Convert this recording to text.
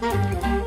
Música